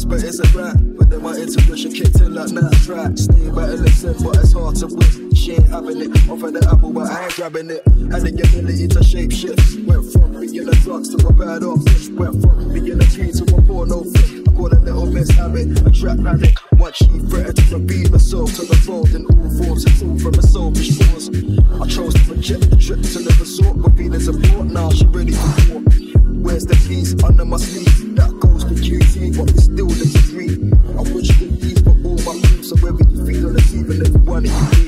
but it's a right. But then my intuition kicked in like now try. Stay better listen, but it's hard to win. She ain't having it. Off of the apple, but I ain't grabbing it. Had the ability to shape shift. Went from being a drugs to a bad off bitch. Went from being a teen to a porno flick. I call a little habit, a trap panic. Once she threatened to reveal myself to the fold in all forms. It's all from a selfish force. I chose to reject the trip to the resort, but feelings support. Now she really war. Where's the peace under my sleeve? That but every one